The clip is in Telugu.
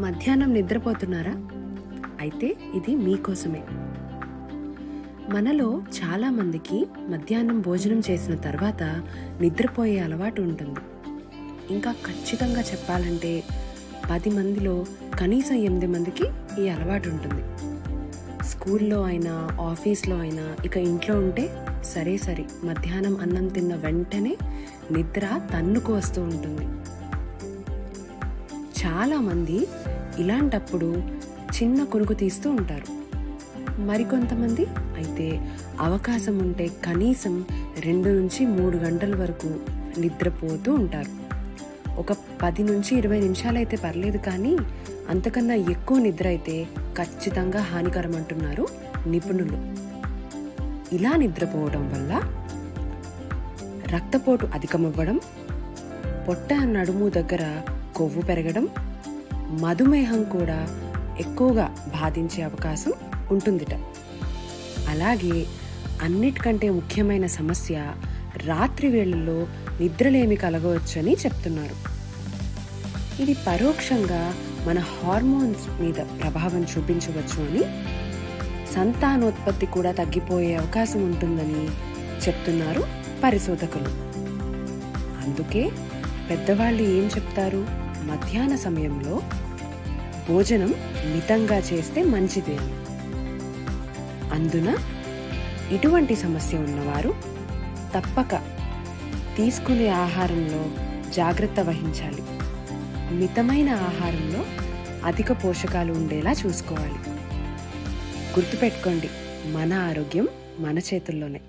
మధ్యాహ్నం నిద్రపోతున్నారా? అయితే ఇది మీకోసమే. మనలో చాలామందికి మధ్యాహ్నం భోజనం చేసిన తర్వాత నిద్రపోయే అలవాటు ఉంటుంది. ఇంకా ఖచ్చితంగా చెప్పాలంటే పది మందిలో కనీసం ఎనిమిది మందికి ఈ అలవాటు ఉంటుంది. స్కూల్లో అయినా ఆఫీస్లో అయినా ఇక ఇంట్లో ఉంటే సరే సరే మధ్యాహ్నం అన్నం తిన్న వెంటనే నిద్ర తన్నుకు వస్తూ ఉంటుంది. చాలామంది ఇలాంటప్పుడు చిన్న కొనుకు తీస్తూ ఉంటారు. మరికొంతమంది అయితే అవకాశం ఉంటే కనీసం రెండు నుంచి మూడు గంటల వరకు నిద్రపోతూ ఉంటారు. ఒక పది నుంచి ఇరవై నిమిషాలు అయితే పర్లేదు కానీ అంతకన్నా ఎక్కువ నిద్ర అయితే ఖచ్చితంగా హానికరం అంటున్నారు నిపుణులు. ఇలా నిద్రపోవడం వల్ల రక్తపోటు అధికమవ్వడం పొట్ట నడుము దగ్గర కొవ్వు పెరగడం మధుమేహం కూడా ఎక్కువగా బాధించే అవకాశం ఉంటుందిట. అలాగే అన్నిటికంటే ముఖ్యమైన సమస్య రాత్రి వేళల్లో నిద్రలేమి కలగవచ్చని చెప్తున్నారు. ఇది పరోక్షంగా మన హార్మోన్స్ మీద ప్రభావం చూపించవచ్చు అని సంతానోత్పత్తి కూడా తగ్గిపోయే అవకాశం ఉంటుందని చెప్తున్నారు పరిశోధకులు. అందుకే పెద్దవాళ్ళు ఏం చెప్తారు? మధ్యాహ్న సమయంలో భోజనం మితంగా చేస్తే మంచిదే. అందున ఇటువంటి సమస్య ఉన్నవారు తప్పక తీసుకునే ఆహారంలో జాగ్రత్త వహించాలి. మితమైన ఆహారంలో అధిక పోషకాలు ఉండేలా చూసుకోవాలి. గుర్తుపెట్టుకోండి మన ఆరోగ్యం మన చేతుల్లోనే.